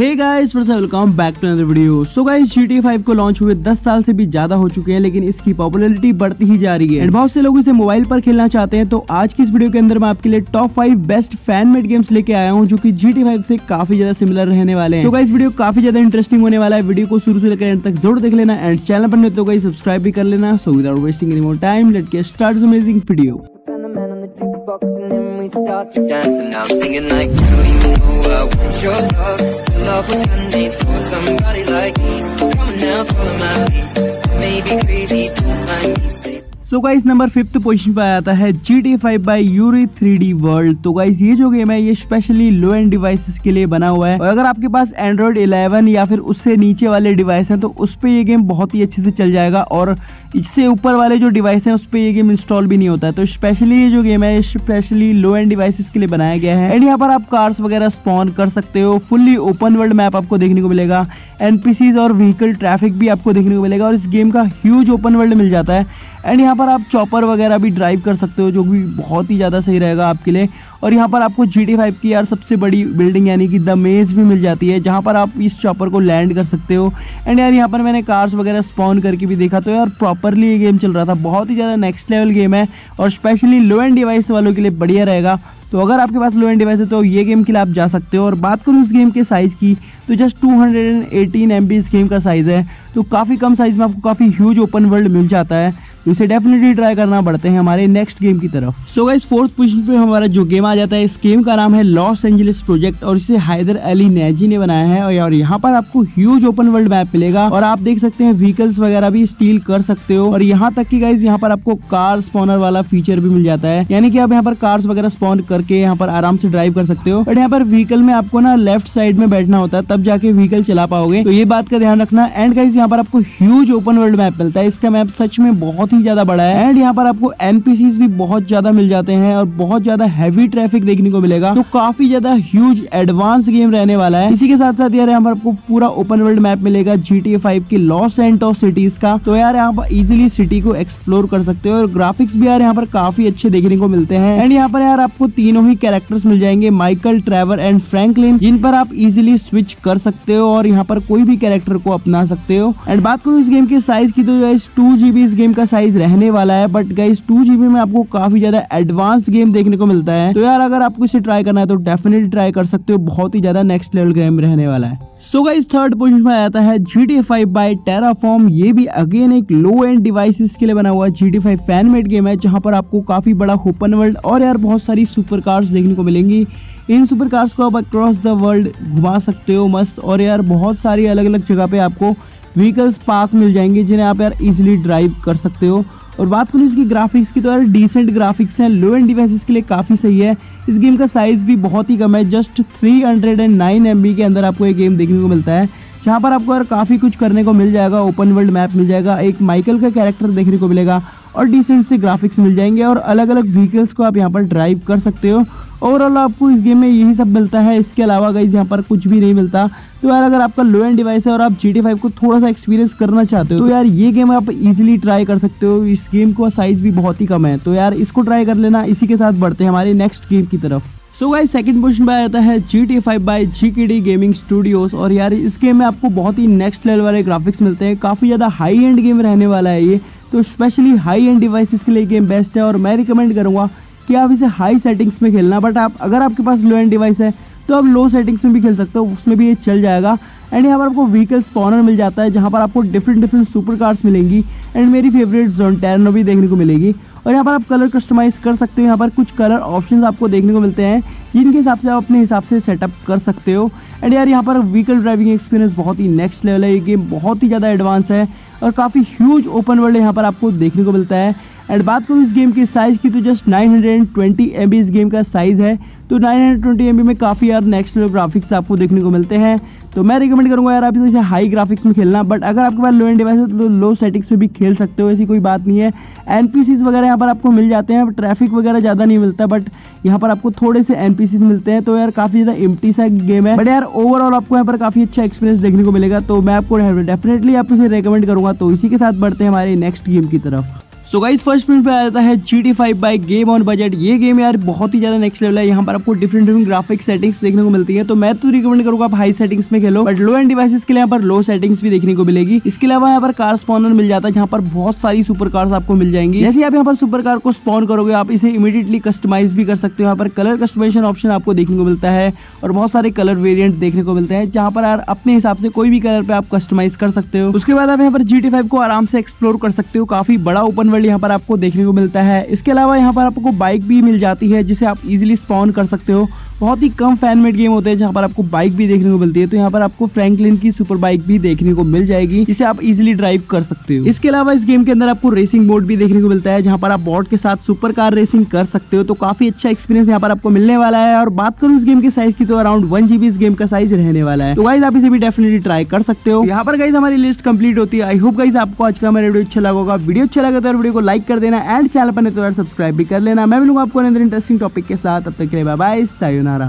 Hey guys for welcome back to another video so guys GTA 5 को launch हुए 10 साल से भी ज़्यादा हो चुके हैं, लेकिन इसकी पॉपुलैरिटी बढ़ती ही जा रही है। एंड बहुत से लोग इसे मोबाइल पर खेलना चाहते हैं तो आज की इस वीडियो के अंदर मैं आपके लिए top five best fan made games लेके आया हूँ, जो की GTA 5 से काफ़ी ज़्यादा सिमिलर रहने वाले हैं। तो गाइस वीडियो काफ़ी ज़्यादा इंटरेस्टिंग होने वाला है। वीडियो को शुरू से लेकर एंड तक ज़रूर देख लेना एंड चैनल पर नहीं तो गाइस सब्सक्राइब भी कर लेना। So without wasting any more time let get start amazing video we start to dance and I'm singing like Girl, you know I want your love? Your love was handmade for somebody like me. Come on now, follow my lead. I may be crazy, so guys number fifth position पे आता है G T five by Yuri three D world तो guys ये जो game है, ये specially लो end devices के लिए बना हुआ है। और अगर आपके पास एंड्रॉइड 11 या फिर उससे नीचे वाले डिवाइस हैं तो उस पर ये गेम बहुत ही अच्छे से चल जाएगा। और इससे ऊपर वाले जो डिवाइस हैं, उस पर ये गेम इंस्टॉल भी नहीं होता है। तो स्पेशली ये जो गेम है स्पेशली लो एंड डिवाइसेस के लिए बनाया गया है। एंड यहाँ पर आप कार्स वगैरह स्पॉन कर सकते हो। फुल्ली ओपन वर्ल्ड मैप आपको देखने को मिलेगा। एनपीसीज और व्हीकल ट्रैफ़िक भी आपको देखने को मिलेगा। और इस गेम का ह्यूज ओपन वर्ल्ड मिल जाता है। एंड यहाँ पर आप चॉपर वगैरह भी ड्राइव कर सकते हो, जो भी बहुत ही ज़्यादा सही रहेगा आपके लिए। और यहाँ पर आपको जी टी फाइव की यार सबसे बड़ी बिल्डिंग यानी कि द मेज भी मिल जाती है, जहाँ पर आप इस चॉपर को लैंड कर सकते हो। एंड यार यहाँ पर मैंने कार्स वगैरह स्पॉन करके भी देखा तो यार प्रॉपरली ये गेम चल रहा था। बहुत ही ज़्यादा नेक्स्ट लेवल गेम है और स्पेशली लो एंड डिवाइस वालों के लिए बढ़िया रहेगा। तो अगर आपके पास लो एंड डिवाइस है तो ये गेम के लिए आप जा सकते हो। और बात करूँ इस गेम के साइज़ की तो जस्ट 218 एमबी इस गेम का साइज़ है। तो काफ़ी कम साइज़ में आपको काफ़ी ह्यूज ओपन वर्ल्ड मिल जाता है। इसे डेफिनेटली ट्राई करना पड़ते हैं हमारे नेक्स्ट गेम की तरफ़। सो गाइस फोर्थ पोजीशन पे हमारा जो गेम आ जाता है, इस गेम का नाम है लॉस एंजलिस प्रोजेक्ट और इसे हैदर अली नैजी ने बनाया है और यहाँ पर आपको ह्यूज ओपन वर्ल्ड मैप मिलेगा और आप देख सकते हैं व्हीकल्स वगैरह भी स्टील कर सकते हो और यहाँ तक की गाइज़ यहाँ पर आपको कार स्पॉनर वाला फीचर भी मिल जाता है। यानी कि आप यहाँ पर कार्स वगैरह स्पॉन करके यहाँ पर आराम से ड्राइव कर सकते हो। बट यहाँ पर व्हीकल में आपको ना लेफ़्ट साइड में बैठना होता है, तब जाके व्हीकल चला पाओगे। तो ये बात का ध्यान रखना। एंड गाइज़ यहाँ पर आपको ह्यूज ओपन वर्ल्ड मैप मिलता है। इसका मैप सच में बहुत ही ज़्यादा बड़ा है। एंड यहाँ पर आपको एनपीसीज भी बहुत ज़्यादा मिल जाते हैं और बहुत ज़्यादा हैवी ट्रैफ़िक देखने को मिलेगा। तो काफ़ी ज़्यादा ह्यूज एडवांस गेम रहने वाला है। इसी के साथ साथ यार यहाँ पर आपको पूरा ओपन वर्ल्ड मैप मिलेगा जी टी फाइव की लॉस एंटोस सिटीज़ का। तो यार यहाँ पर इजिली सिटी को एक्सप्लोर कर सकते हो और ग्राफिक्स भी यार यहाँ पर काफ़ी अच्छे देखने को मिलते हैं। एंड यहाँ पर यार आपको तीनों ही कैरेक्टर्स मिल जाएँगे माइकल ट्रेवर एंड फ्रैंकलिन जिन पर आप इजिली स्विच कर सकते हो और यहाँ पर कोई भी कैरेक्टर को अपना सकते हो। एंड बात करूँ इस गेम के साइज़ की तो टू जीबी इस गेम का साइज़ रहने वाला है बट गाइस टू जीबी में आपको काफ़ी ज़्यादा एडवांस गेम देखने को मिलता है। तो यार, अगर आपको इसे ट्राई करना है तो डेफिनेटली ट्राई कर सकते हो। बहुत ही ज़्यादा नेक्स्ट लेवल गेम रहने वाला है। सो गाइस थर्ड पोजीशन में आता है G T five by Terraform ये भी अगेन एक लो एंड डिवाइसेस के लिए बना हुआ G T five fan made game है, जहाँ पर आपको काफ़ी बड़ा ओपन वर्ल्ड और यार बहुत सारी सुपर कार्स देखने को मिलेंगी। इन सुपर कार्स को आप अक्रॉस द वर्ल्ड घुमा सकते हो मस्त, और यार बहुत सारी अलग अलग जगह पे आपको व्हीकल्स पार्क मिल जाएँगे जिन्हें आप यार इजिली ड्राइव कर सकते हो। और बात करूँ इसकी ग्राफिक्स की तो यार डिसेंट ग्राफिक्स हैं। लो एंड डिवाइसेस के लिए काफ़ी सही है। इस गेम का साइज़ भी बहुत ही कम है। Just three hundred and nine M के अंदर आपको ये गेम देखने को मिलता है। जहाँ पर आपको यार काफ़ी कुछ करने को मिल जाएगा ओपन वर्ल्ड मैप मिल जाएगा, एक माइकल का कैरेक्टर देखने को मिलेगा और डिसेंट से ग्राफिक्स मिल जाएँगे और अलग अलग व्हीकल्स को आप यहाँ पर ड्राइव कर सकते हो। ओवरऑल आपको इस गेम में यही सब मिलता है। इसके अलावा गई यहाँ पर कुछ भी नहीं मिलता। तो यार अगर आपका लो एंड डिवाइस है और आप जी टी को थोड़ा सा एक्सपीरियंस करना चाहते हो तो यार ये गेम आप इजीली ट्राई कर सकते हो। इस गेम का साइज़ भी बहुत ही कम है। तो यार इसको ट्राई कर लेना। इसी के साथ बढ़ते हैं हमारे नेक्स्ट गेम की तरफ़। सो गाइस सेकंड पोजीशन पे आता है G T five by G D gaming studios और यार इस गेम में आपको बहुत ही नेक्स्ट लेवल वाले ग्राफिक्स मिलते हैं। काफ़ी ज़्यादा हाई एंड गेम रहने वाला है ये। तो स्पेशली हाई एंड डिवाइसेस के लिए गेम बेस्ट है और मैं रिकमेंड करूँगा कि आप इसे हाई सेटिंग्स में खेलना। बट आप, अगर आपके पास लो एंड डिवाइस है तो आप लो सेटिंग्स में भी खेल सकते हो। उसमें भी ये चल जाएगा। एंड यहाँ पर आपको व्हीकल स्पॉनर मिल जाता है, जहाँ पर आपको डिफरेंट डिफरेंट सुपर कार्स मिलेंगी। एंड मेरी फेवरेट जोन टैरनो भी देखने को मिलेगी। और यहाँ पर आप कलर कस्टमाइज कर सकते हो। यहाँ पर कुछ कलर ऑप्शंस आपको देखने को मिलते हैं, जिनके हिसाब से आप अपने हिसाब से सेटअप कर सकते हो। एंड यार, यहाँ पर व्हीकल ड्राइविंग एक्सपीरियंस बहुत ही नेक्स्ट लेवल है। ये गेम बहुत ही ज़्यादा एडवांस है और काफ़ी ह्यूज ओपन वर्ल्ड यहाँ पर आपको देखने को मिलता है। एंड बात करूँ इस गेम की साइज़ की तो जस्ट 920 एमबी इस गेम का साइज़ है। तो 920 एमबी में काफ़ी यार नेक्स्ट लेवल ग्राफिक्स आपको देखने को मिलते हैं। तो मैं रिकमेंड करूँगा यार, आप इसे हाई ग्राफिक्स में खेलना बट अगर आपके पास लो एंड डिवाइस है तो लो सेटिंग्स में भी खेल सकते हो, ऐसी कोई बात नहीं है। एन वगैरह यहाँ पर आपको मिल जाते हैं ट्रैफ़िक वगैरह ज़्यादा नहीं मिलता बट यहाँ पर आपको थोड़े से एन मिलते हैं तो यार काफ़ी ज़्यादा इम्टी सा गेम है। बट यार ओवरऑल आपको यहाँ पर काफ़ी अच्छा एक्सपीरियंस देखने को मिलेगा तो मैं आपको डेफिनेटली आप इसे रिकमेंड करूँगा तो इसी के साथ बढ़ते हैं हमारे नेक्स्ट गेम की तरफ़। सो गाइस फ़र्स्ट मिनट पे आ जाता है G T five by game on budget ये गेम यार बहुत ही ज़्यादा नेक्स्ट लेवल है। यहाँ पर आपको डिफरेंट डिफरेंट ग्राफिक सेटिंग्स देखने को मिलती है। तो मैं तो रिकमेंड करूँगा आप हाई सेटिंग्स में खेलो। बट लो एंड डिवाइसेस के लिए यहाँ पर लो सेटिंग्स भी देखने को मिलेगी। इसके अलावा यहाँ पर कार स्पॉनर मिल जाता है, जहाँ पर बहुत सारी सुपर कार्स आपको मिल जाएँगी। जैसे आप यहाँ पर सुपर कार को स्पॉन करोगे, आप इसे इमीडिएटली कस्टमाइज भी कर सकते हो। यहाँ पर कलर कस्टमाइजेशन ऑप्शन आपको देखने को मिलता है और बहुत सारे कलर वेरियंट देखने को मिलते हैं, जहाँ पर यार अपने हिसाब से कोई भी कलर पे आप कस्टमाइज कर सकते हो। उसके बाद आप यहाँ पर जी को आराम से एक्सप्लोर कर सकते हो। काफ़ी बड़ा ओपन वर्ल्ड यहाँ पर आपको देखने को मिलता है। इसके अलावा यहाँ पर आपको बाइक भी मिल जाती है, जिसे आप इजिली स्पॉन कर सकते हो। बहुत ही कम फ़ैन मेड गेम होते हैं जहाँ पर आपको बाइक भी देखने को मिलती है। तो यहाँ पर आपको फ्रैंकलिन की सुपर बाइक भी देखने को मिल जाएगी। इसे आप इजिली ड्राइव कर सकते हो। इसके अलावा इस गेम के अंदर आपको रेसिंग मोड भी देखने को मिलता है, जहाँ पर आप बॉट के साथ सुपर कार रेसिंग कर सकते हो। तो काफ़ी अच्छा एक्सपीरियंस यहाँ पर आपको मिलने वाला है। और बात करूँ इस गेम के साइज़ की तो अराउंड वन इस गेम का साइज़ रहने वाला है। तो गाइज़ आप इसे भी डेफिनेटली ट्राई कर सकते हो। यहाँ पर गाइज़ हमारी लिस्ट कंप्लीट होती है। आई होप गाइज़ आपको आज का हमारा वीडियो अच्छा लगा वीडियो अच्छा लगा तो वीडियो को लाइक कर देना। एंड चैनल पर तो सब्सक्राइब भी कर लेना। मैं भी मिलूँगा आपको इंटरेस्टिंग टॉपिक के साथ। अब तक के लिए बाय बाय আপনারা